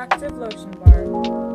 active lotion bar.